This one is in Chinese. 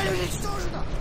还有人去收拾他。